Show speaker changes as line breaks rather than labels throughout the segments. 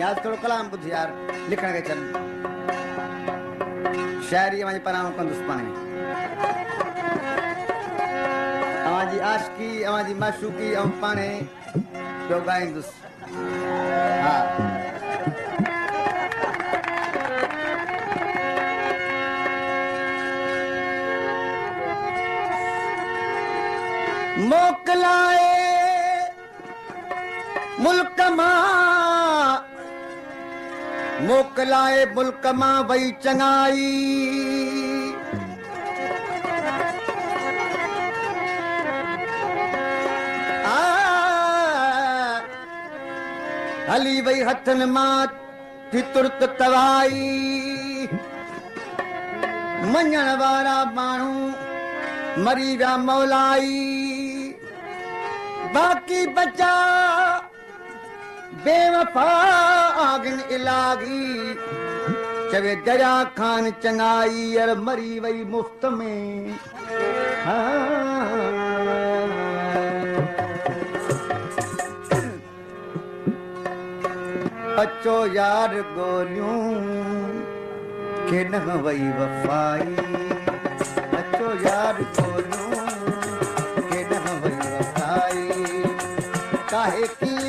याद करो, कलाम बुद्धि यार लिखण के चरण। शायरी मुंहिंजी पनाह कंदुसि पाण अवां जी आशिकी अवां जी माशूकी ऐं पाण पियो ॻाईंदुसि हाँ। मोकलाए मुल्क माँ موڪلائي وئي چڱائي. هلي وئي هٿن مان ترت توائي. مڃڻ وارا ماڻهو مري ويا مولائي. باقي بچا بيوفا آگن الاهي چوي دريا خان چڱائي ار مري وئي مفت ۾. اچو يار گوريون گوريون کيڏڻ وئي وفائي. اچو يار گوريون گوريون کيڏڻ وئي وفائي. ڪاهي هييا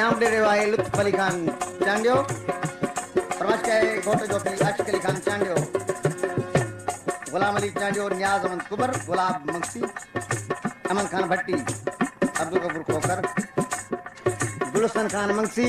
इनाम दे रहे हैं लुत्फ अली ख़ान। चांडियो प्रवास के गोटे जो पीउ आशिक अली ख़ान चांडियो गुलाम अली चांडियो न्याज अहमद कुबर, गुलाब मक्सी अमन खान भट्टी, अब्दुल कपूर खोकर गुलशन खान मंगसी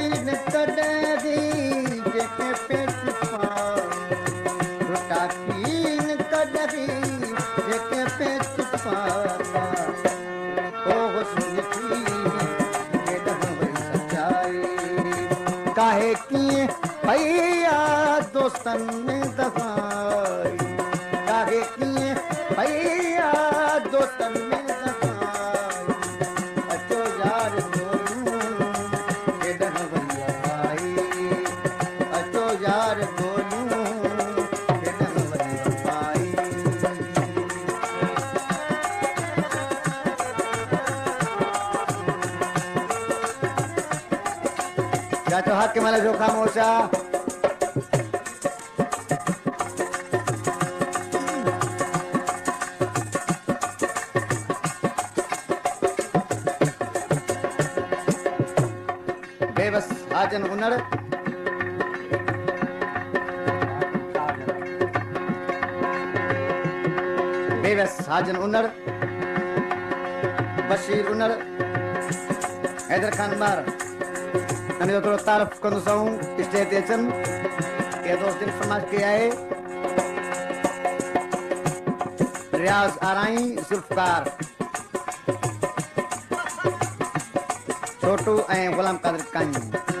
دوستن ۾ دفاعي ڪاهي ڪيئن ڀيا دوستن ۾ دفاعي. اچو يار گولون ڪيڏڻ وئي రాజన్ ఉన్నాడు బేవెస్ సాజన్ ఉన్నాడు బషీర్ ఉన్నాడు హైదర్ ఖాన్ బార్ అని ఒకరు తారఫ్ కొందసం ఇష్టే దేశం ఏదో సమాజ్ కియాయే रियाज आराई जुल्फकार छोटू ए गुलाम कादर कानी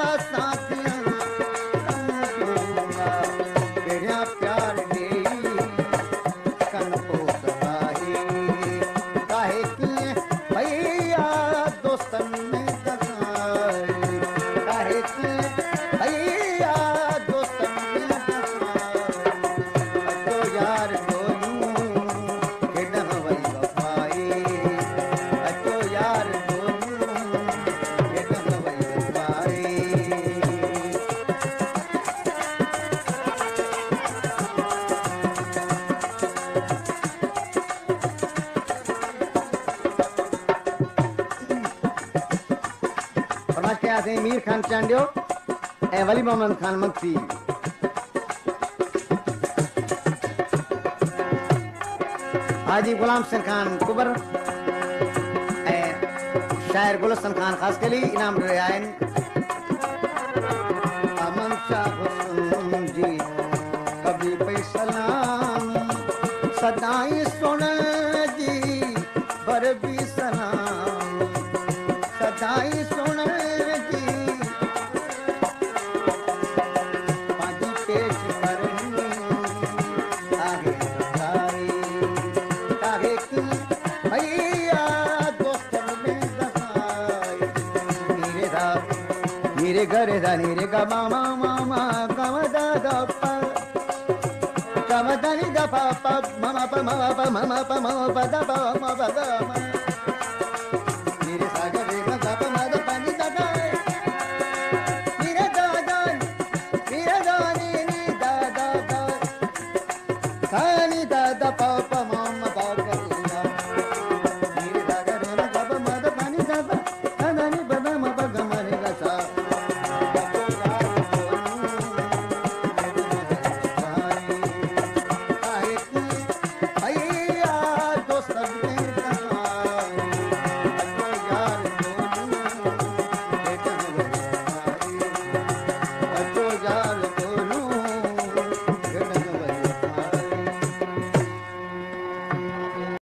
ڪياسين مير خان چانڊيو ۽ ولي محمد خان مڪسي هاجي غلام سنگهه خان ڪبر ۽ شاعر گلسن خان خاص ڪلي انعام ڏئي آهن سدائين سڻ جي بر به سلام. سدائين سڻ dare dare ga ma ma